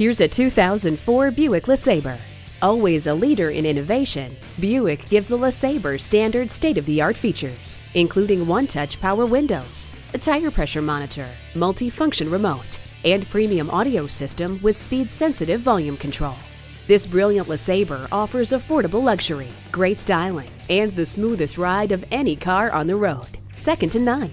Here's a 2004 Buick LeSabre. Always a leader in innovation, Buick gives the LeSabre standard state-of-the-art features, including one-touch power windows, a tire pressure monitor, multi-function remote, and premium audio system with speed-sensitive volume control. This brilliant LeSabre offers affordable luxury, great styling, and the smoothest ride of any car on the road. Second to none.